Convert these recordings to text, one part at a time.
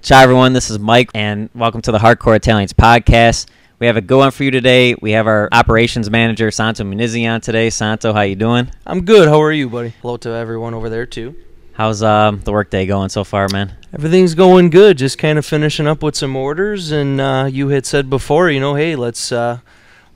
Ciao, everyone. This is Mike, and welcome to the Hardcore Italians podcast. We have a good one for you today. We have our operations manager, Santo Munizzi, on today. Santo, how you doing? I'm good. How are you, buddy? Hello to everyone over there too. How's um, the workday going so far, man? Everything's going good. Just kind of finishing up with some orders, and uh, you had said before, you know, hey, let's uh,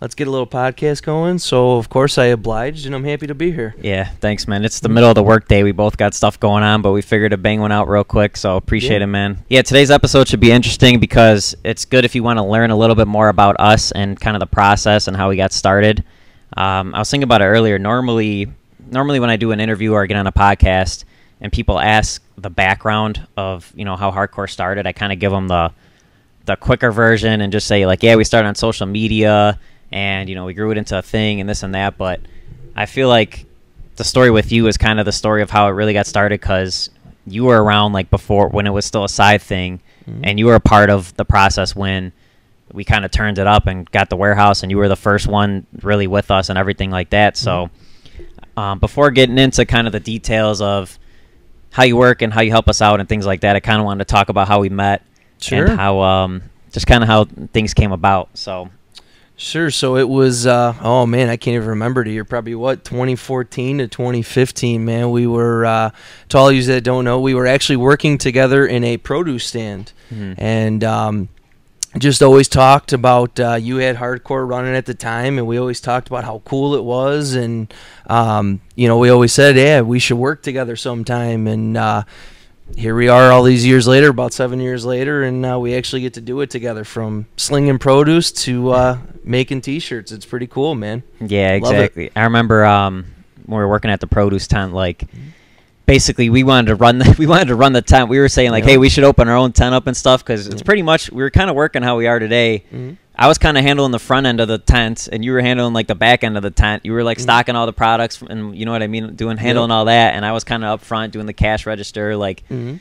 let's get a little podcast going. So of course I obliged, and I'm happy to be here. Yeah, thanks, man. It's the middle of the workday. We both got stuff going on, but we figured to bang one out real quick. So appreciate Yeah. it, man. Yeah, today's episode should be interesting because it's good if you want to learn a little bit more about us and kind of the process and how we got started. Um, I was thinking about it earlier. Normally, normally when I do an interview or get on a podcast and people ask the background of you know how hardcore started, I kind of give them the the quicker version and just say like, yeah, we started on social media and you know we grew it into a thing and this and that. But I feel like the story with you is kind of the story of how it really got started because you were around like before when it was still a side thing, Mhm. and you were a part of the process when we kind of turned it up and got the warehouse, and you were the first one really with us and everything like that. So um, before getting into kind of the details of how you work and how you help us out and things like that, I kind of wanted to talk about how we met Sure. and how um, just kind of how things came about. So Sure. So it was. Uh, oh man, I can't even remember. The year probably what 2014 to 2015. Man, we were. Uh, to all you that don't know, we were actually working together in a produce stand, Mhm. and um, just always talked about. Uh, you had hardcore running at the time, and we always talked about how cool it was, and um, you know, we always said, yeah, we should work together sometime, and. Uh, here we are all these years later, about seven years later, and uh, we actually get to do it together from slinging produce to uh, making T-shirts. It's pretty cool, man. Yeah, exactly. I remember um, when we were working at the produce tent, like Mm-hmm. Basically we wanted to run the we wanted to run the tent. We were saying like, Yeah. hey, we should open our own tent up and stuff because it's pretty much we were kind of working how we are today. Mhm. I was kind of handling the front end of the tent, and you were handling like the back end of the tent. You were like Mhm. stocking all the products, and you know what I mean, doing handling all that. And I was kind of up front doing the cash register, like Mhm.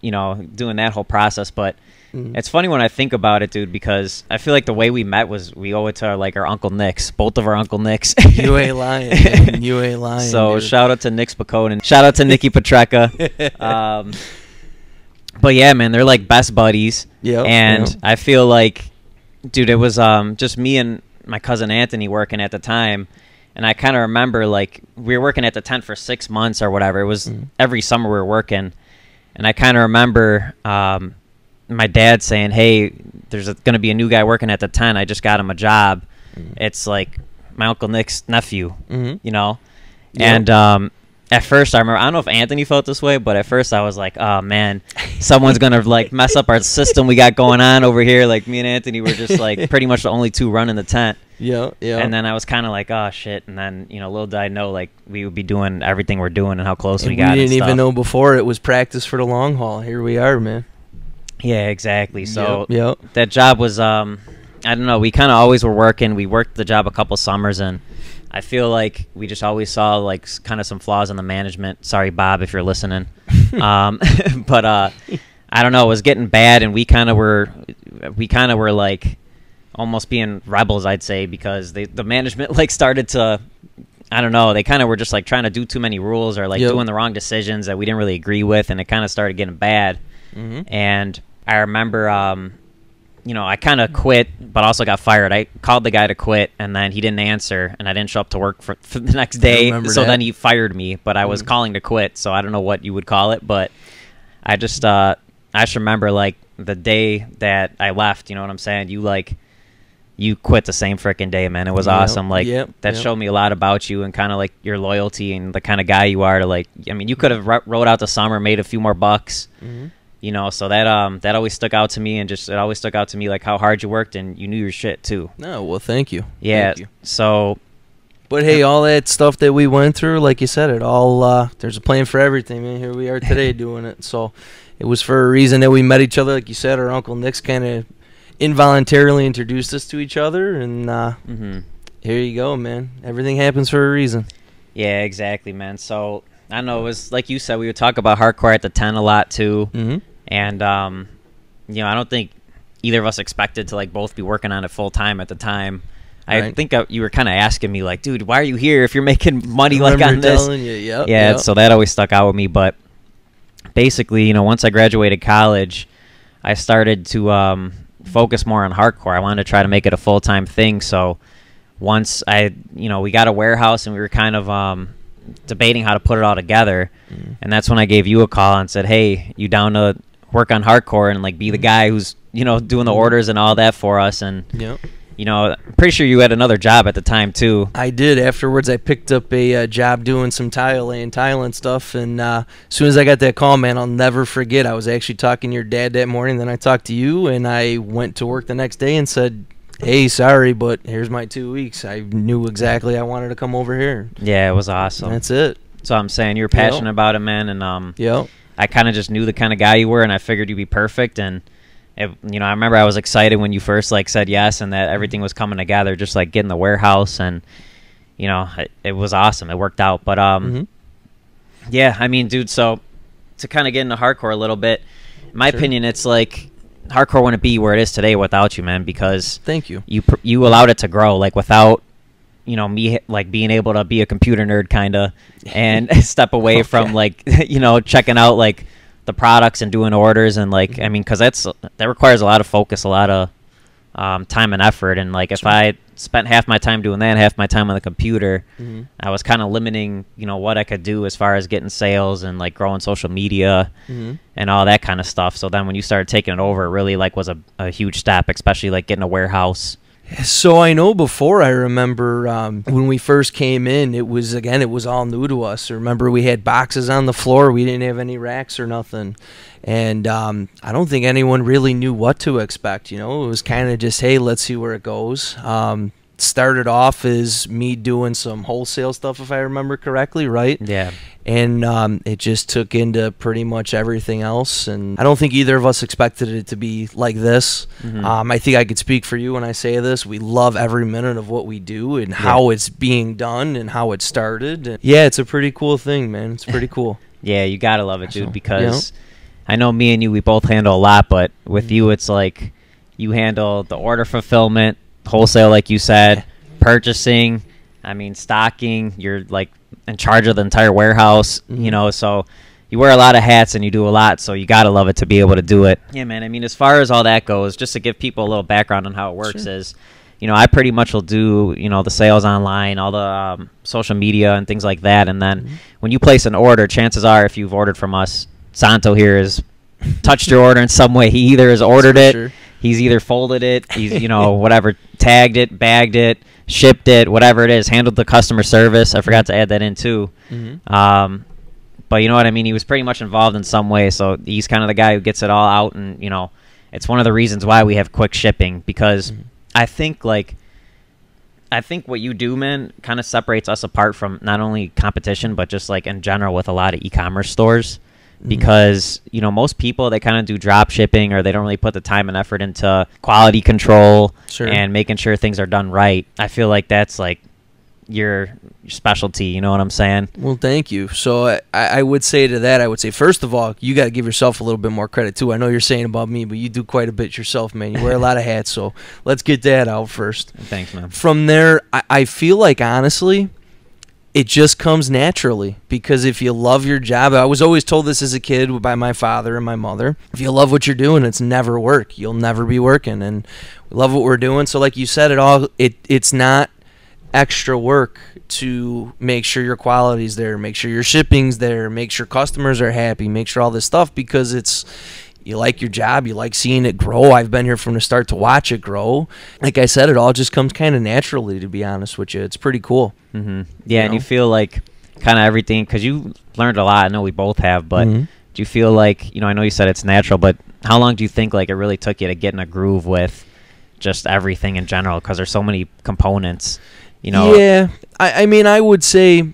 You know, doing that whole process. But Mhm. it's funny when I think about it, dude, because I feel like the way we met was we owe it to our, like our Uncle Nick's, both of our Uncle Nick's. You ain't lying. You ain't lying. So dude. shout out to Nick Spicone and shout out to Nikki Petreka. um, but yeah, man, they're like best buddies. Yep, and yep. I feel like, dude, it was um, just me and my cousin Anthony working at the time. And I kind of remember like we were working at the tent for six months or whatever. It was Mhm. every summer we were working, and I kind of remember um, my dad saying, "Hey, there's going to be a new guy working at the tent. I just got him a job. Mhm. It's like my uncle Nick's nephew, Mhm. you know." Yep. And um, at first, I remember I don't know if Anthony felt this way, but at first I was like, "Oh man, someone's gonna like mess up our system we got going on over here." Like me and Anthony were just like pretty much the only two running the tent. Yeah, yeah. And then I was kind of like, "Oh shit!" And then you know, little did I know like we would be doing everything we're doing and how close And we we got. and didn't even know before it was practice for the long haul. Here we are, man. Yeah, exactly. So yep, that job was um I don't know, we kind of always were working. We worked the job a couple summers and I feel like we just always saw like kind of some flaws in the management. Sorry Bob if you're listening. um but uh I don't know, it was getting bad and we kind of were we kind of were like almost being rebels I'd say because they, the management like started to I don't know, they kind of were just like trying to do too many rules or like Yep. doing the wrong decisions that we didn't really agree with and it kind of started getting bad Mhm. and I remember, um, you know, I kind of quit, but also got fired. I called the guy to quit, and then he didn't answer, and I didn't show up to work for, for the next day. So that. then he fired me, but I was Mm. calling to quit, so I don't know what you would call it, but I just, uh, I just remember like the day that I left. You know what I'm saying? You like. You quit the same freaking day, man. It was Yep, awesome. Like yep, that yep. showed me a lot about you and kind of like your loyalty and the kind of guy you are. To like, I mean, you could have ro- rode out the summer, made a few more bucks, Mhm. you know so that um that always stuck out to me and just it always stuck out to me like how hard you worked and you knew your shit too No, well, thank you. yeah Thank you. so But hey, all that stuff that we went through, like you said, it all uh, there's a plan for everything, man. Here we are today doing it. So it was for a reason that we met each other. Like you said, our uncle Nick's kind of involuntarily introduced us to each other, and uh, hmm here you go, man. Everything happens for a reason. yeah exactly man so i know it was like you said we would talk about hardcore at the 10 a lot too Mm-hmm. and um you know i don't think either of us expected to like both be working on it full time at the time I Right. think uh, you were kind of asking me like, dude, why are you here if you're making money like on this? you, yep, yeah, yep. so that always stuck out with me. But basically, you know, once I graduated college, I started to um, focus more on hardcore. I wanted to try to make it a full time thing. So once I, you know, we got a warehouse and we were kind of um, debating how to put it all together, Mm. and that's when I gave you a call and said, "Hey, you down to work on hardcore and like be the guy who's you know doing the orders and all that for us?" And Yep. You know, I'm pretty sure you had another job at the time too. I did. Afterwards, I picked up a uh, job doing some tile laying, tiling stuff. And uh, as soon as I got that call, man, I'll never forget. I was actually talking to your dad that morning. Then I talked to you, and I went to work the next day and said, "Hey, sorry, but here's my two weeks. I knew exactly I wanted to come over here. Yeah, it was awesome. That's it. so I'm saying you were passionate about it, man, and um, Yep. I kind of just knew the kind of guy you were, and I figured you'd be perfect. And it, you know, I remember I was excited when you first like said yes, and that everything was coming together, just like getting the warehouse, and you know, it, it was awesome. It worked out. But um, Mhm. yeah, I mean, dude. So to kind of get into hardcore a little bit, in my Sure. opinion, it's like hardcore wouldn't be where it is today without you, man, because Thank you. you pr- you allowed it to grow like without you know me like being able to be a computer nerd kind of and step away Okay. from like you know checking out like the products and doing orders and like i mean because that's that requires a lot of focus a lot of um, time and effort. And like if i spent half my time doing that half my time on the computer Mhm. i was kind of limiting you know what i could do as far as getting sales and like growing social media Mhm. and all that kind of stuff. So then when you started taking it over it really like was a, a huge step especially like getting a warehouse So I know before I remember um, when we first came in, it was again it was all new to us. I remember we had boxes on the floor, we didn't have any racks or nothing, and um, I don't think anyone really knew what to expect. You know, it was kind of just hey, let's see where it goes. Um, started off as me doing some wholesale stuff, if I remember correctly, right? yeah and um, it just took into pretty much everything else. And I don't think either of us expected it to be like this. Mhm. Um, I think I could speak for you when I say this. We love every minute of what we do and how it's being done and how it started. And yeah, it's a pretty cool thing, man. It's pretty cool. Yeah, you gotta love it, dude. Because I know me and you, we both handle a lot, but with you, it's like you handle the order fulfillment, wholesale, like you said, purchasing. I mean, stocking. You're like in charge of the entire warehouse. You Mhm. know, so you wear a lot of hats and you do a lot. So you gotta love it to be able to do it. Yeah, man. I mean, as far as all that goes, just to give people a little background on how it works Sure. is. You know, I pretty much will do, you know, the sales online, all the um, social media and things like that. And then Mhm. when you place an order, chances are, if you've ordered from us, Santo here has touched your order in some way. He either has ordered it, sure. He's either folded it, he's you know whatever, tagged it, bagged it, shipped it, whatever it is, handled the customer service. I forgot to add that in too. Mhm. Um, but you know what I mean. He was pretty much involved in some way, so he's kind of the guy who gets it all out, and you know, it's one of the reasons why we have quick shipping because Mhm. I think like. I think what you do, man, kind of separates us apart from not only competition, but just like in general with a lot of e-commerce stores. Mm-hmm. because you know most people they kind of do drop shipping or they don't really put the time and effort into quality control Sure. and making sure things are done right i feel like that's like your, your specialty you know what i'm saying Well, thank you. So I, I would say to that, I would say first of all, you got to give yourself a little bit more credit too. I know you're saying about me, but you do quite a bit yourself, man. You wear a lot of hats, so let's get that out first. thanks man From there, I, I feel like honestly, it just comes naturally because if you love your job, I was always told this as a kid by my father and my mother. If you love what you're doing, it's never work. You'll never be working, and we love what we're doing. So, like you said, it all it it's not extra work to make sure your quality's there, make sure your shipping's there, make sure customers are happy, make sure all this stuff because it's you like your job, you like seeing it grow. I've been here from the start to watch it grow. Like I said, it all just comes kind of naturally to be honest with you. It's pretty cool. hmm yeah and know? you feel like kind of everything because you learned a lot i know we both have but Mhm. do you feel like you know i know you said it's natural but how long do you think like it really took you to get in a groove with just everything in general because there's so many components you know Yeah, I, I mean, I would say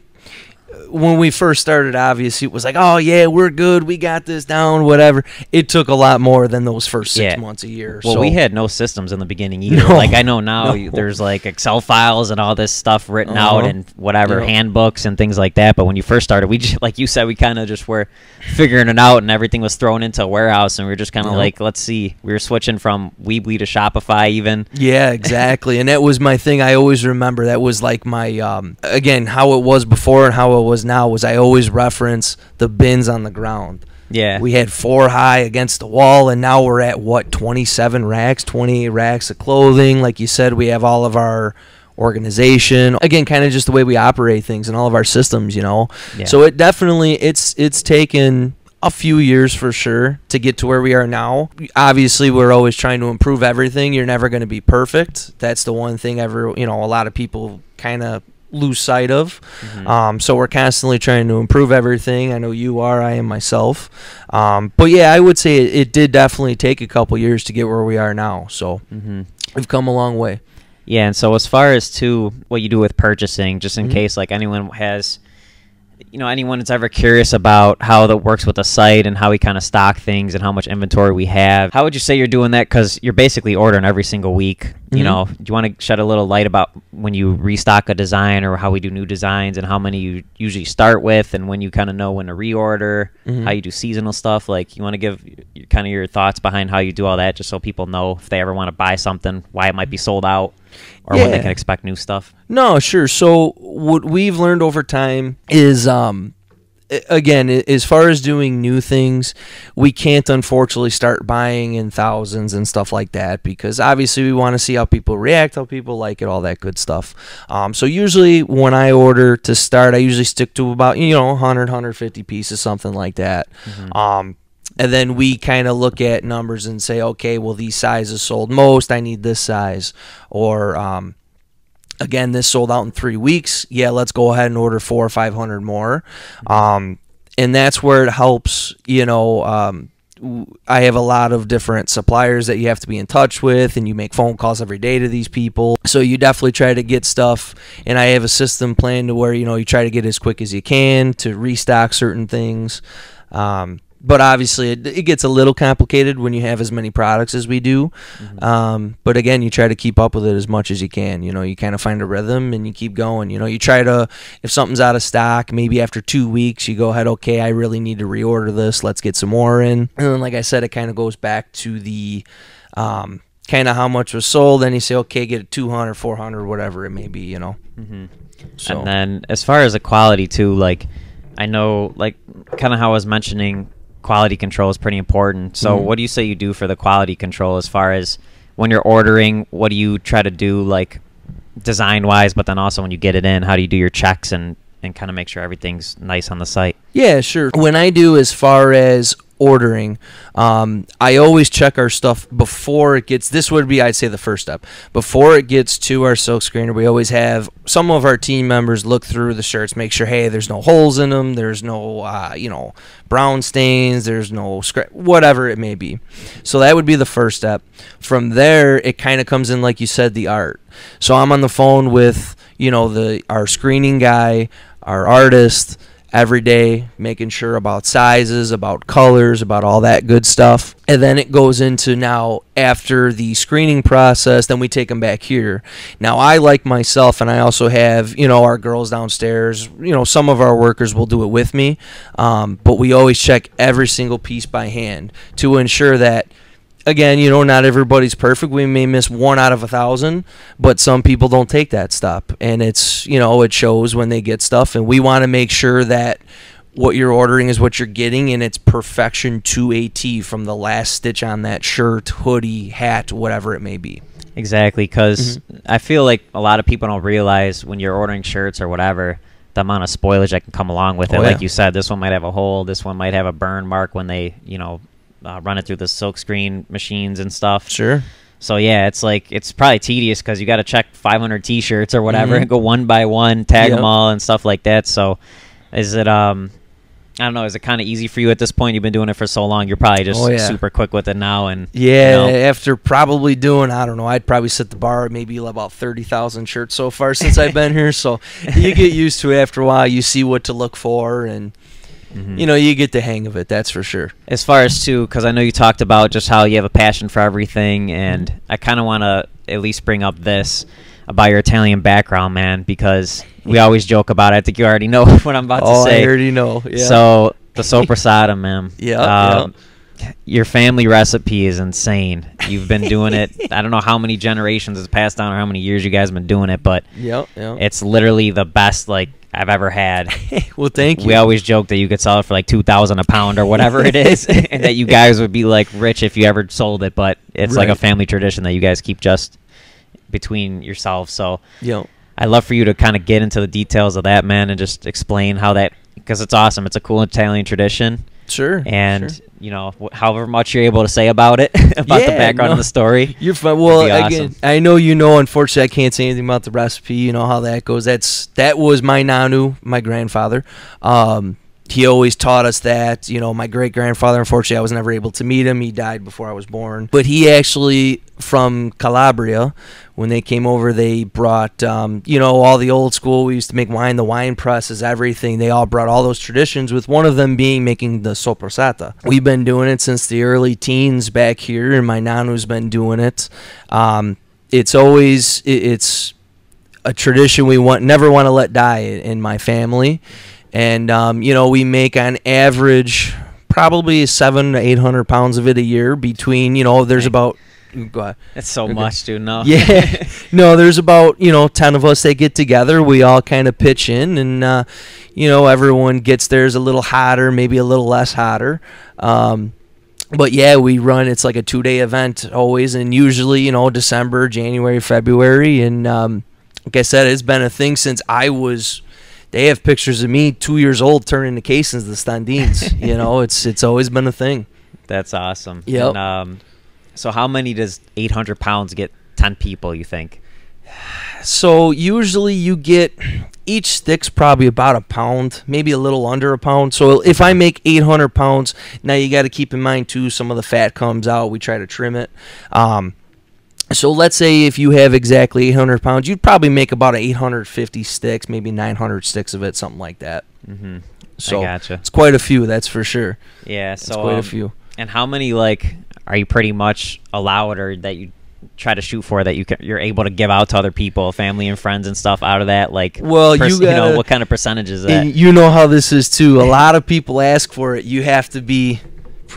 when we first started, obviously it was like, oh yeah, we're good, we got this down, whatever. It took a lot more than those first six Yeah. months a year. Well, so. we had no systems in the beginning either. No. like I know now No. there's like Excel files and all this stuff written out Uh-huh. and whatever handbooks and things like that. But when you first started, we just, like you said, we kind of just were figuring it out and everything was thrown into a warehouse and we were just kind of like, let's see. We were switching from Weebly to Shopify even. Yeah, exactly. and that was my thing. I always remember that was like my um again how it was before and how it was was now was I always reference the bins on the ground. Yeah. We had four high against the wall, and now we're at what 27 racks, 28 racks of clothing. Like you said, we have all of our organization again kind of just the way we operate things and all of our systems you know Yeah. so it definitely it's it's taken a few years for sure to get to where we are now. Obviously, we're always trying to improve everything. You're never going to be perfect. That's the one thing ever, you know, a lot of people kind of lose sight of. Mhm. Um, so we're constantly trying to improve everything. I know you are, I am myself. Um, but yeah, I would say it, it did definitely take a couple years to get where we are now. So Mhm. we've come a long way. Yeah, and so as far as to what you do with purchasing, just in Mhm. case like anyone has, you know, anyone that's ever curious about how that works with the site and how we kind of stock things and how much inventory we have, how would you say you're doing that? Because you're basically ordering every single week. You Mhm. know, do you want to shed a little light about when you restock a design or how we do new designs and how many you usually start with and when you kind of know when to reorder, Mhm. how you do seasonal stuff? Like, you want to give kind of your thoughts behind how you do all that, just so people know if they ever want to buy something, why it might be sold out or when they can expect new stuff. No, sure. So what we've learned over time is um again, as far as doing new things, we can't unfortunately start buying in thousands and stuff like that because obviously we want to see how people react, how people like it, all that good stuff. Um, so usually when I order to start, I usually stick to about you know 100, 150 pieces, something like that. Um, and then we kind of look at numbers and say, okay, well these sizes sold most. I need this size, or um, again, this sold out in three weeks. Yeah, let's go ahead and order four or five hundred more. Um, and that's where it helps. You know, um, I have a lot of different suppliers that you have to be in touch with, and you make phone calls every day to these people. So you definitely try to get stuff. And I have a system planned to where you know you try to get as quick as you can to restock certain things. Um, but obviously, it, it gets a little complicated when you have as many products as we do. Um, but again, you try to keep up with it as much as you can. You know, you kind of find a rhythm and you keep going. You know, you try to, if something's out of stock, maybe after two weeks, you go ahead, okay, I really need to reorder this. Let's get some more in. And then, like I said, it kind of goes back to the, um, kind of how much was sold. Then you say, okay, get it 200, 400, whatever it may be, you know. Mm-hmm. So, And then as far as the quality too, like I know, like kind of how I was mentioning, quality control is pretty important. So Mhm. what do you say you do for the quality control as far as when you're ordering? What do you try to do, like design wise, but then also when you get it in, how do you do your checks and and kind of make sure everything's nice on the site? Yeah, sure. When I do as far as ordering, um, I always check our stuff before it gets. This would be, I'd say, the first step before it gets to our silk screener. We always have some of our team members look through the shirts, make sure, hey, there's no holes in them, there's no, uh, you know, brown stains, there's no whatever it may be. So that would be the first step. From there, it kind of comes in, like you said, the art. So I'm on the phone with, you know, the our screening guy, our artist every day, making sure about sizes, about colors, about all that good stuff. And then it goes into now after the screening process, then we take them back here. Now, I like myself, and I also have, you know, our girls downstairs, you know, some of our workers will do it with me, um, but we always check every single piece by hand to ensure that again, you know, not everybody's perfect. We may miss one out of a thousand, but some people don't take that step, and it's you know it shows when they get stuff, and we want to make sure that what you're ordering is what you're getting, and it's perfection to a T from the last stitch on that shirt, hoodie, hat, whatever it may be. Exactly, because mm-hmm. I feel like a lot of people don't realize when you're ordering shirts or whatever the amount of spoilage that can come along with it. Oh, like you said, this one might have a hole. This one might have a burn mark when they, you know, uh, run it through the silkscreen machines and stuff. Sure. So yeah, it's like it's probably tedious because you got to check 500 T-shirts or whatever Mhm. and go one by one, tag Yep. them all and stuff like that. So, is it um, I don't know, is it kind of easy for you at this point? You've been doing it for so long, you're probably just Oh, yeah. super quick with it now. And Yeah, you know, after probably doing, I don't know, I'd probably set the bar at maybe about 30,000 shirts so far since I've been here. So you get used to it after a while. You see what to look for, and, mhm. you know, you get the hang of it, that's for sure. as far as too, because I know you talked about just how you have a passion for everything, and I kind of want to at least bring up this about your Italian background, man, because we always joke about it. I think you already know what I'm about oh, to say. I already know. Yeah. So the soppressata, man. Yeah, Um, Your family recipe is insane. You've been doing it. I don't know how many generations it's passed down or how many years you guys have been doing it, but Yep, yep. it's literally the best. Like I've ever had. well, thank you. We always joke that you could sell it for like two thousand a pound or whatever it is, and that you guys would be like rich if you ever sold it. But it's like a family tradition that you guys keep just between yourselves. So know, I'd love for you to kind of get into the details of that, man, and just explain how that because it's awesome. It's a cool Italian tradition, sure. and sure. you know, wh- however much you're able to say about it, about the background no. of the story. You're fine. Well, be again. I know you know. Unfortunately, I can't say anything about the recipe. You know how that goes. That's that was my nanu, my grandfather. Um, he always taught us that. You know, my great grandfather. Unfortunately, I was never able to meet him. He died before I was born. But he actually from Calabria. When they came over, they brought um, you know all the old school. We used to make wine, the wine presses, everything. They all brought all those traditions. With one of them being making the soppressata. We've been doing it since the early teens back here, and my nanu's been doing it. Um, it's always it, it's a tradition we want never want to let die in my family and um, you know we make on average probably seven to eight hundred pounds of it a year between you know there's about. That's so much, dude. No. Yeah. no, there's about, you know, 10 of us that get together. We all kind of pitch in and, uh, you know, everyone gets theirs a little hotter, maybe a little less hotter. Um, but yeah, we run, it's like a two day event always. And usually, you know, December, January, February. And, um, like I said, it's been a thing since I was. They have pictures of me two years old turning the casings the Standines. you know, it's it's always been a thing. That's awesome. Yep. And, um, so how many does 800 pounds get 10 people, you think? So usually you get each stick's probably about a pound, maybe a little under a pound. So if I make 800 pounds, now you got to keep in mind too, some of the fat comes out. We try to trim it. Um, so let's say if you have exactly 800 pounds, you'd probably make about 850 sticks, maybe 900 sticks of it, something like that. Mm-hmm. So I gotcha. it's quite a few, that's for sure. Yeah, It's so quite um, a few. And how many like are you pretty much allowed or that you try to shoot for that you can, you're able to give out to other people, family and friends and stuff out of that? Like, Well, pers- you you know what kind of percentage is that? You know how this is too. A lot of people ask for it. You have to be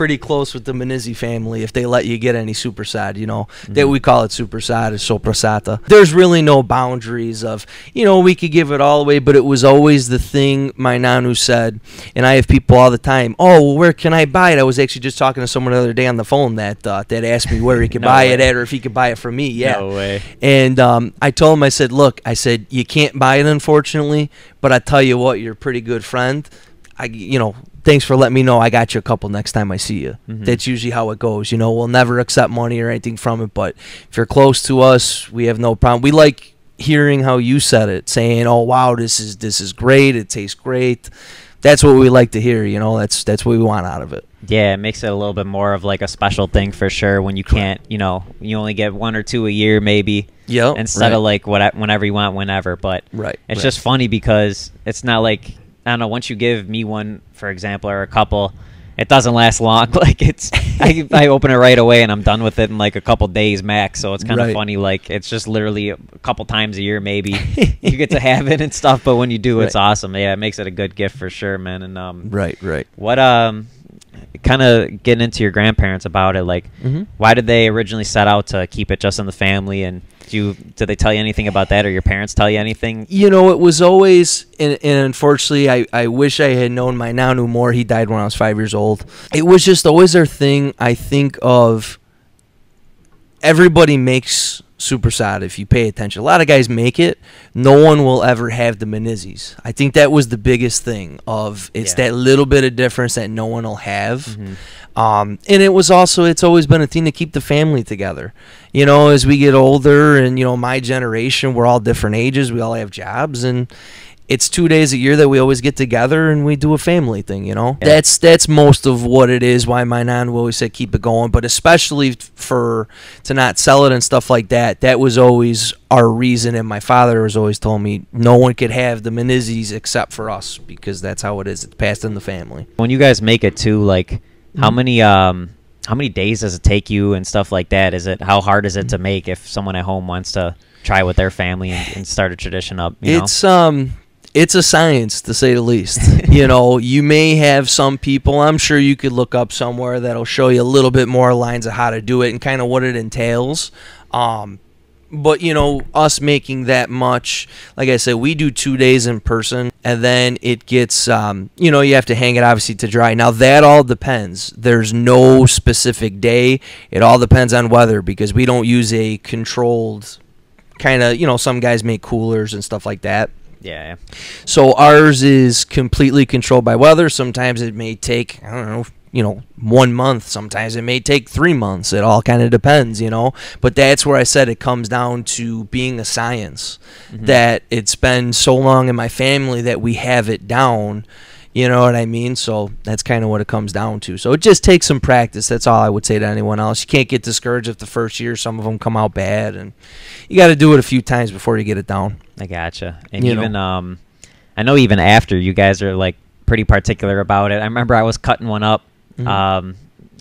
pretty close with the Munizzi family if they let you get any supersad, you know. That we call it supersad or soppressata. There's really no boundaries of, you know, we could give it all away, but it was always the thing my nanu said, and I have people all the time, oh, well, where can I buy it? I was actually just talking to someone the other day on the phone that uh, that asked me where he could No buy it at or if he could buy it from me. Yeah. No way. And um, I told him, I said, look, I said, you can't buy it, unfortunately, but I tell you what, you're a pretty good friend. I, you know, thanks for letting me know. I got you a couple next time I see you. Mhm. That's usually how it goes. You know, we'll never accept money or anything from it, but if you're close to us, we have no problem. We like hearing how you said it, saying, "Oh, wow, this is this is great. It tastes great." That's what we like to hear. You know, that's that's what we want out of it. Yeah, it makes it a little bit more of like a special thing for sure when you can't, you know, you only get one or two a year maybe Yep. instead right. of like what whenever you want whenever, but right. It's right. just funny because it's not like I don't know. Once you give me one, for example, or a couple, it doesn't last long. Like it's, I, I open it right away and I'm done with it in like a couple days max. So it's kind of Right. funny. Like it's just literally a couple times a year, maybe you get to have it and stuff. But when you do, it's awesome. Yeah, it makes it a good gift for sure, man. And um, right. Right. what um, kind of getting into your grandparents about it, like Mm-hmm. why did they originally set out to keep it just in the family and do you, did they tell you anything about that or your parents tell you anything you know, it was always, and, and unfortunately, I, I wish I had known my Nanu more. He died when I was five years old. It was just always their thing. I think of everybody makes super sad if you pay attention. A lot of guys make it. No one will ever have the Munizzis. I think that was the biggest thing of it's Yeah. that little bit of difference that no one will have. Mhm. Um, and it was also it's always been a thing to keep the family together. You know, as we get older, and you know, my generation, we're all different ages. We all have jobs, and it's two days a year that we always get together and we do a family thing. You know, Yeah. that's that's most of what it is. Why my nan always said keep it going, but especially for to not sell it and stuff like that. That was always our reason. And my father has always told me no one could have the Munizzis except for us because that's how it is. It's passed in the family. when you guys make it too like how Mhm. many um how many days does it take you and stuff like that is it how hard is it to make if someone at home wants to try with their family and, and start a tradition up you know? it's um it's a science to say the least you know you may have some people i'm sure you could look up somewhere that'll show you a little bit more lines of how to do it and kind of what it entails um but you know, us making that much, like I said, we do two days in person, and then it gets, um, you know, you have to hang it obviously to dry. Now that all depends. There's no specific day. It all depends on weather because we don't use a controlled kind of, you know, some guys make coolers and stuff like that. Yeah. So ours is completely controlled by weather. Sometimes it may take, I don't know, you know, one month. Sometimes it may take three months. It all kind of depends, you know. But that's where I said it comes down to being a science. Mhm. That it's been so long in my family that we have it down. You know what I mean? So that's kind of what it comes down to. So it just takes some practice. That's all I would say to anyone else. You can't get discouraged if the first year some of them come out bad, and you got to do it a few times before you get it down. I gotcha. And You even know. um, I know even after you guys are like pretty particular about it. I remember I was cutting one up. Mhm. Um,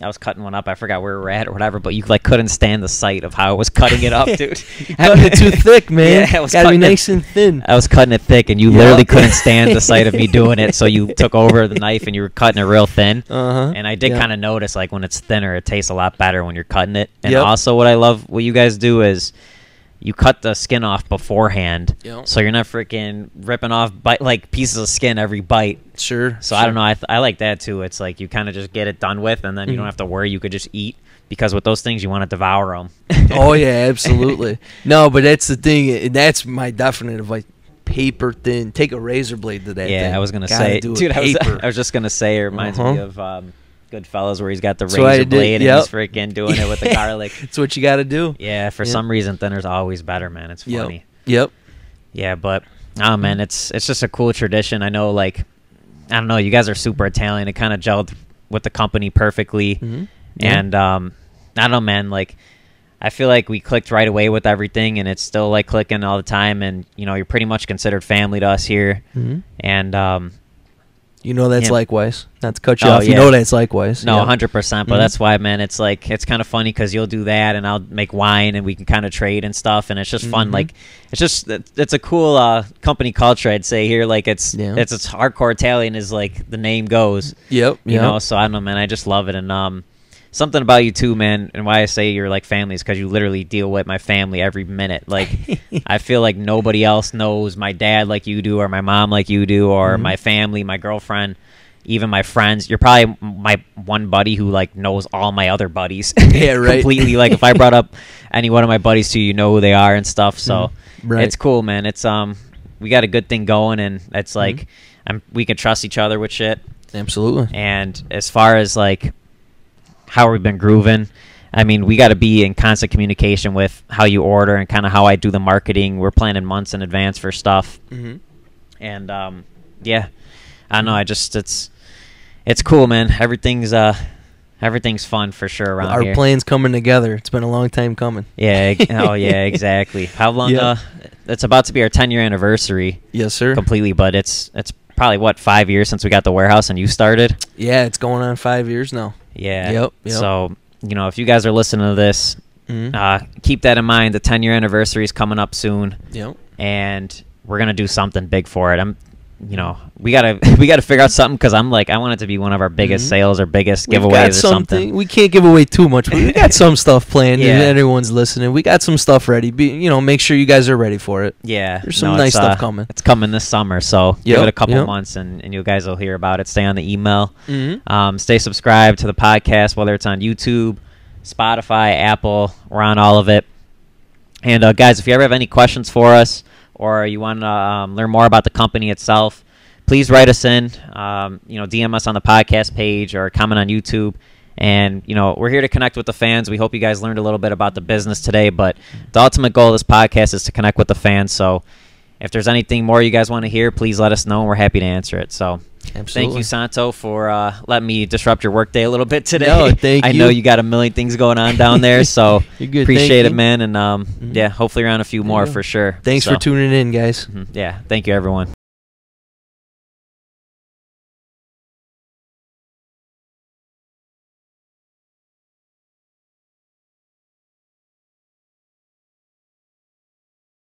I was cutting one up. I forgot where we were at or whatever, but you like couldn't stand the sight of how I was cutting it up, dude. Cutting it too thick, man. Yeah, I was Gotta be cutting it- nice and thin. I was cutting it thick, and you Yeah. literally couldn't stand the sight of me doing it. So you took over the knife and you were cutting it real thin. Uh huh. And I did kind of notice, like when it's thinner, it tastes a lot better when you're cutting it. And Yep. also, what I love, what you guys do is you cut the skin off beforehand, Yep. so you're not freaking ripping off bite like pieces of skin every bite. Sure. So I don't know. I, th- I like that too. It's like you kind of just get it done with, and then you Mhm. don't have to worry. You could just eat because with those things, you want to devour them. oh yeah, absolutely. No, but that's the thing. That's my definite advice. Paper thin. Take a razor blade to that. yeah, thing. I was gonna Gotta say, dude. I was. I was just gonna say, it reminds me Uh-huh. of um, Goodfellas, where he's got the So razor blade yep. and he's freaking doing it with the garlic. That's what you got to do. Yeah, for Yep. some reason, thinner's always better, man. It's funny. Yep. Yeah, but oh man, it's it's just a cool tradition. I know, like, I don't know, you guys are super Italian. It kind of gelled with the company perfectly, Mhm. Yeah. and um, I don't know, man. Like, I feel like we clicked right away with everything, and it's still like clicking all the time. And you know, you're pretty much considered family to us here, Mhm. and um, You know that's Yeah. likewise. Not to cut you Oh, off. You know that's likewise. No, Yeah. hundred percent. But Mhm. that's why, man. It's like it's kind of funny because you'll do that, and I'll make wine, and we can kind of trade and stuff, and it's just fun. Mhm. Like it's just it's a cool uh, company culture, I'd say here. Like it's Yeah. it's it's hardcore Italian, is like the name goes. Yep. You yep. know, so I don't know, man. I just love it, and um, something about you too, man. And why I say you're like family is because you literally deal with my family every minute. Like I feel like nobody else knows my dad like you do, or my mom like you do, or Mhm. my family, my girlfriend, even my friends. You're probably my one buddy who like knows all my other buddies. Yeah, right. Completely. Like if I brought up any one of my buddies to you, you know who they are and stuff. So Mhm. Right. it's cool, man. It's um, we got a good thing going, and it's like Mhm. I'm we can trust each other with shit. Absolutely. And as far as like how we've been grooving, I mean, we got to be in constant communication with how you order and kind of how I do the marketing. We're planning months in advance for stuff, Mm-hmm. and um, yeah, I don't know. I just it's it's cool, man. Everything's uh everything's fun for sure around Our here. plan's coming together. It's been a long time coming. yeah. Oh yeah. Exactly. How long? Yeah. Uh, it's about to be our 10 year anniversary Yes, sir. completely, but it's it's probably what five years since we got the warehouse and you started. Yeah, it's going on five years now. Yeah. Yep, yep. So, you know, if you guys are listening to this, Mm-hmm. uh, keep that in mind. The 10 year anniversary is coming up soon, yep. and we're gonna do something big for it. I'm, you know, we gotta we gotta figure out something because I'm like I want it to be one of our biggest Mhm. sales or biggest We've giveaways got or something. something. We can't give away too much, but we got some stuff planned. Yeah. If everyone's listening, we got some stuff ready. Be, you know, make sure you guys are ready for it. Yeah, There's some no, nice it's, stuff uh, coming. It's coming this summer, so give Yep, it a couple yep. months, and, and you guys will hear about it. Stay on the email. Mm-hmm. Um, stay subscribed to the podcast, whether it's on YouTube, Spotify, Apple. We're on all of it. And uh, guys, if you ever have any questions for us, or you want to um, learn more about the company itself, please write us in. Um, you know, DM us on the podcast page or comment on YouTube. And you know, we're here to connect with the fans. We hope you guys learned a little bit about the business today. But the ultimate goal of this podcast is to connect with the fans. So, if there's anything more you guys want to hear, please let us know, and we're happy to answer it. So, Absolutely. Thank you, Santo, for uh, letting me disrupt your workday a little bit today. No, thank I know you. got a million things going on down there, so appreciate Thank it, you. man. And um, Mhm. yeah, hopefully around a few more Yeah. for sure. Thanks So, for tuning in, guys. mhm, Yeah, thank you, everyone.